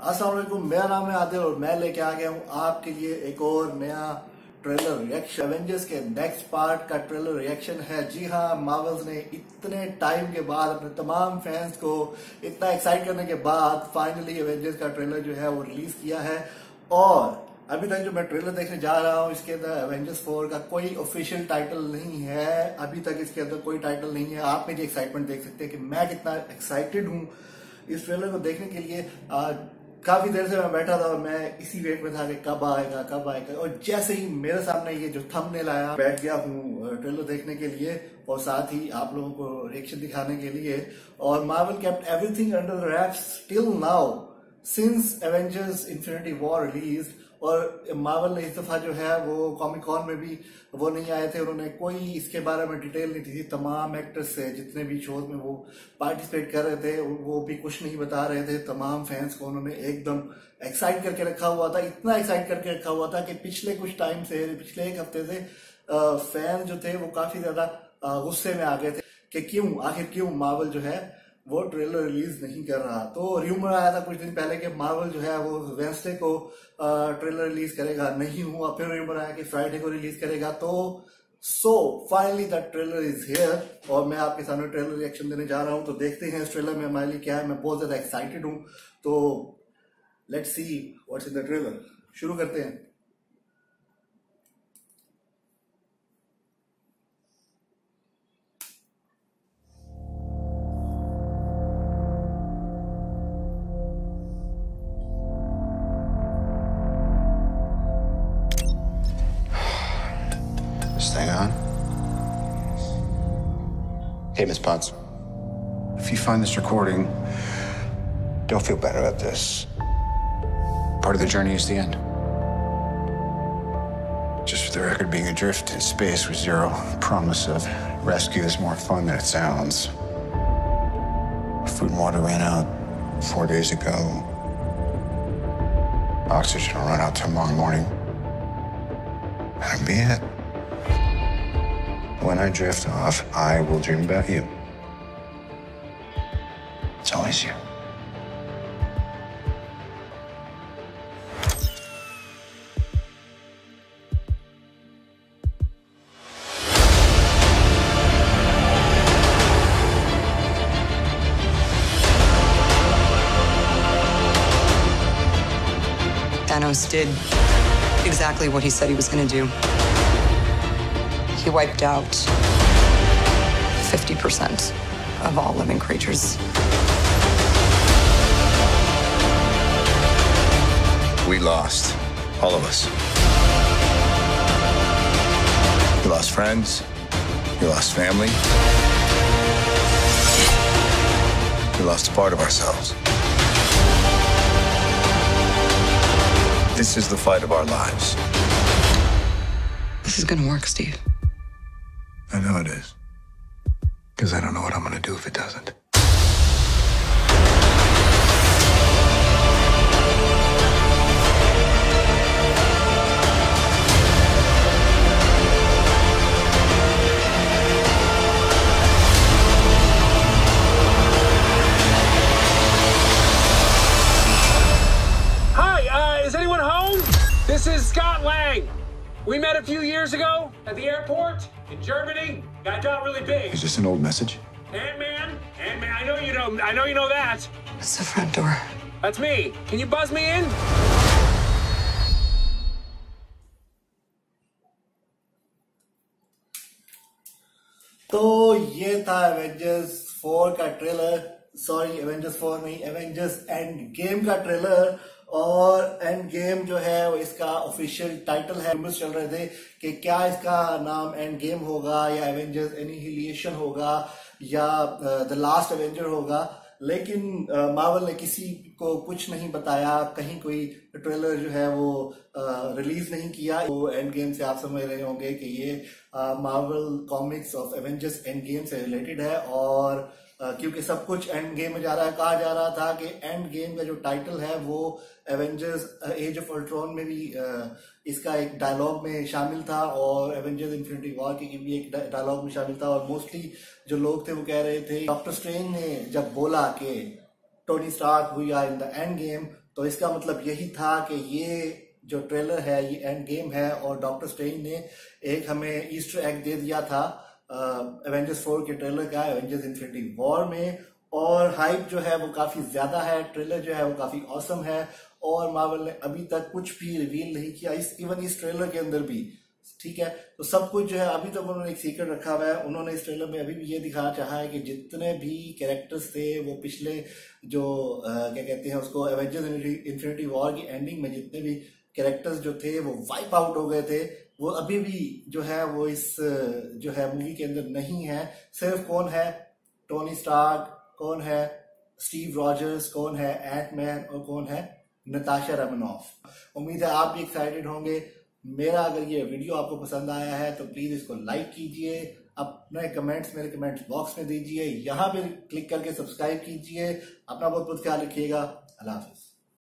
असलम मेरा नाम है आदिल और मैं लेके आ गया हूँ आपके लिए एक और नया ट्रेलर रिएक्शन एवेंजर्स के नेक्स्ट पार्ट का ट्रेलर रिएक्शन है। जी हाँ मार्वल्स ने इतने टाइम के बाद अपने तमाम फैंस को इतना एक्साइट करने के बाद फाइनली एवेंजर्स का ट्रेलर जो है वो रिलीज़ किया है। और अभी तक जो मैं ट्रेलर देखने जा रहा हूँ, इसके अंदर एवेंजर्स फोर का कोई ऑफिशियल टाइटल नहीं है। अभी तक इसके अंदर कोई टाइटल नहीं है। आप मेरी एक्साइटमेंट देख सकते हैं कि मैं कितना एक्साइटेड हूँ। इस ट्रेलर को देखने के लिए काफ़ी देर से मैं बैठा था और मैं इसी वेट में था कि कब आएगा कब आएगा। और जैसे ही मेरे सामने ये जो थंबनेल लाया बैठ गया हूँ ट्रेलर देखने के लिए और साथ ही आप लोगों को रिएक्शन दिखाने के लिए। और Marvel kept everything under wraps till now since Avengers Infinity War release और मावल इस दफ़ा जो है, वो कॉमिक कॉन में भी वो नहीं आए थे। उन्होंने कोई इसके बारे में डिटेल नहीं दी थी। तमाम एक्टर्स से जितने भी शोज़ में वो पार्टिसिपेट कर रहे थे, वो भी कुछ नहीं बता रहे थे। तमाम फैंस को उन्होंने एकदम एक्साइट करके रखा हुआ था। इतना एक्साइट करके रखा हुआ था कि पिछले कुछ टाइम से, पिछले एक हफ़्ते से फ़ैन जो थे, वो काफ़ी ज़्यादा गुस्से में आ गए थे कि क्यों, आखिर क्यों मावल जो है वो ट्रेलर रिलीज़ नहीं कर रहा। तो र्यूमर आया था कुछ दिन पहले कि मार्वल जो है वो वेंसडे को ट्रेलर रिलीज़ करेगा। नहीं हुआ, फिर र्यूमर आया कि फ्राइडे को रिलीज़ करेगा। तो so finally the trailer is here और मैं आपके सामने ट्रेलर रिएक्शन देने जा रहा हूँ। तो देखते हैं इस ट्रेलर में हमारे लिए क्या है। मैं बहुत ज़्यादा एक्साइटेड हूँ। तो let's see what's in the trailer शुरू करते हैं। Hey, Miss Potts. If you find this recording, don't feel bad about this. Part of the journey is the end. Just for the record, being adrift in space with zero promise of rescue is more fun than it sounds. Food and water ran out four days ago. Oxygen will run out tomorrow morning. That'll be it. When I drift off, I will dream about you. It's always you. Thanos did exactly what he said he was going to do. He wiped out 50% of all living creatures. We lost, all of us. We lost friends. We lost family. We lost a part of ourselves. This is the fight of our lives. This is gonna work, Steve. I know it is. Because I don't know what I'm going to do if it doesn't. Uh, is anyone home? This is Scott Lang. We met a few years ago at the airport in Germany. Got got really big. Is this an old message? Ant-Man, Ant-Man. I know you know. I know you know that. It's the front door. That's me. Can you buzz me in? तो ये था Avengers four का trailer sorry Avengers four नहीं Avengers Endgame का trailer और Endgame जो है इसका ऑफिशियल टाइटल है। चल रहे थे कि क्या इसका नाम एंड गेम होगा या एवेंजर्स एनिहिलिएशन होगा या द लास्ट एवेंजर होगा। लेकिन मार्वल ने किसी को कुछ नहीं बताया। कहीं कोई ट्रेलर जो है वो रिलीज़ नहीं किया। वो एंड गेम से आप समझ रहे होंगे कि ये Marvel comics of Avengers Endgame से रिलेटेड है और क्योंकि सब कुछ एंड गेम में जा रहा है, कहा जा रहा था कि एंड गेम का जो टाइटल है वो एवेंजर्स एज ऑफ़ अल्ट्रॉन में भी इसका एक डायलॉग में शामिल था और एवेंजर्स इन्फिनिटी वॉर की भी एक डायलॉग में शामिल था और मोस्टली जो लोग थे वो कह रहे थे डॉक्टर स्ट्रेन ने जब बोला कि Tony Stark we are in the endgame तो इसका मतलब यही था कि ये जो ट्रेलर है, ये एंड गेम है और डॉक्टर स्ट्रेंज ने एक हमें ईस्टर एग दे दिया था। एवेंजर्स फोर के ट्रेलर का एवेंजर्स इन्फिनिटी वॉर में और हाइप जो है वो काफ़ी ज़्यादा है ट्रेलर जो है वो काफ़ी औसम है और मार्वल ने अभी तक कुछ भी रिवील नहीं किया इस इवन इस ट्रेलर के अंदर भी ठीक है? तो सब कुछ जो है अभी तक तो उन्होंने एक सीक्रेट रखा हुआ है उन्होंने इस ट्रेलर में अभी भी ये दिखाना चाहा है कि जितने भी कैरेक्टर्स थे वो पिछले जो आ, क्या कहते हैं उसको एवेंजर्स इन्फिनिटी वॉर की एंडिंग में जितने भी कैरेक्टर्स जो थे वो वाइप आउट हो गए थे वो अभी भी जो है, वो इस, जो है मूवी के अंदर नहीं है। सिर्फ़ कौन है? टोनी स्टार्क कौन है? स्टीव रॉजर्स कौन है? एंटमैन और कौन है? नताशा रमनॉफ उम्मीद है आप भी एक्साइटेड होंगे। मेरा अगर ये वीडियो आपको पसंद आया है तो प्लीज़ इसको लाइक कीजिए। अपने कमेंट्स मेरे कमेंट्स बॉक्स में दीजिए। यहाँ पे क्लिक करके सब्सक्राइब कीजिए। अपना बहुत बहुत ख्याल रखिएगा। अल्लाह हाफिज।